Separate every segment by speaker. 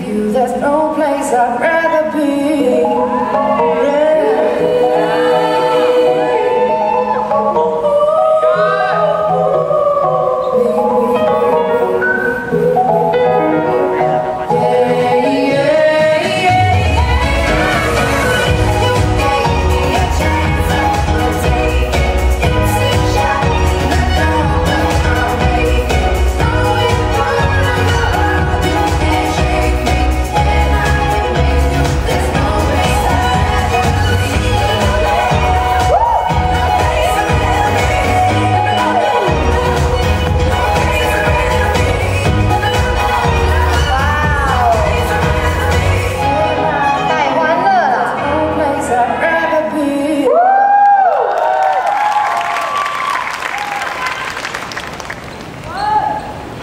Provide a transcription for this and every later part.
Speaker 1: you,
Speaker 2: there's no place I'd rather be.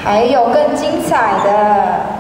Speaker 2: 还有更精彩的。